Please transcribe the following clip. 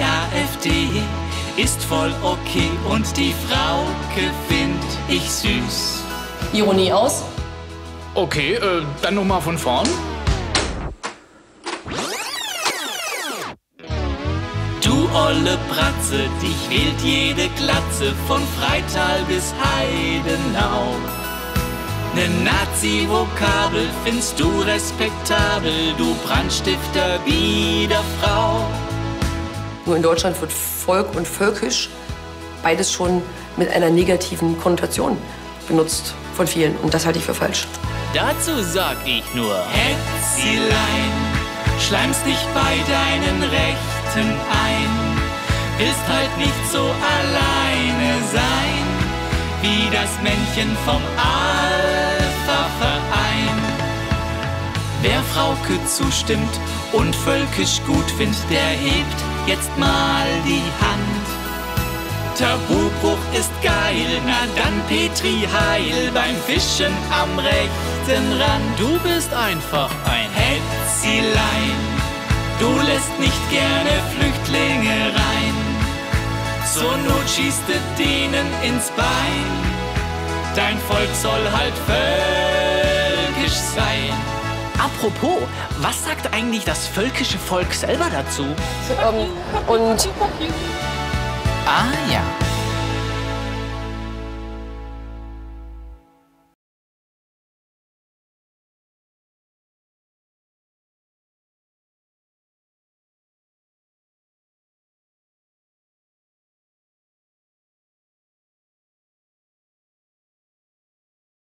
AfD ist voll okay und die Frauke find ich süß. Ironie aus. Okay, äh, dann nochmal von vorn. Du olle Bratze, dich wählt jede Glatze von Freital bis Heidenau. Ne Nazi-Vokabel findest du respektabel, du Brandstifter Biederfrau. Nur in Deutschland wird Volk und völkisch beides schon mit einer negativen Konnotation benutzt von vielen. Und das halte ich für falsch. Dazu sag ich nur, Hetzilein, schleimst dich bei deinen Rechten ein, willst halt nicht so alleine sein, wie das Männchen vom Alpha-Verein. Wer Frauke zustimmt und völkisch gut findet, der hebt jetzt mal die Hand. Tabubruch ist geil, na dann Petri Heil beim Fischen am rechten Rand. Du bist einfach ein Hetzilein, du lässt nicht gerne Flüchtlinge rein. Zur Not schießt du denen ins Bein. Dein Volk soll halt sein. Apropos, was sagt eigentlich das völkische Volk selber dazu? Ähm, und Ah ja.